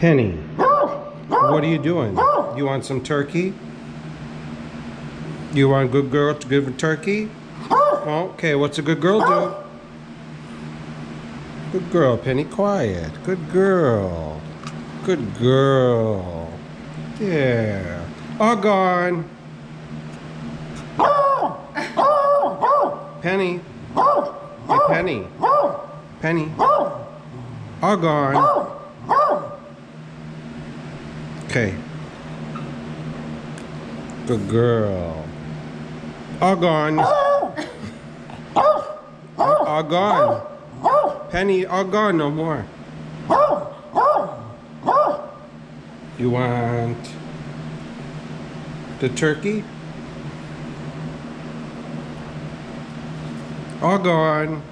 Penny, what are you doing? You want some turkey? You want a good girl to give a turkey? Okay, what's a good girl do? Good girl, Penny, quiet. Good girl. Good girl. Yeah. All gone. Penny. Hey, Penny. Penny. All gone. Okay. Good girl. All gone. All gone. Penny, all gone, no more. You want the turkey? All gone.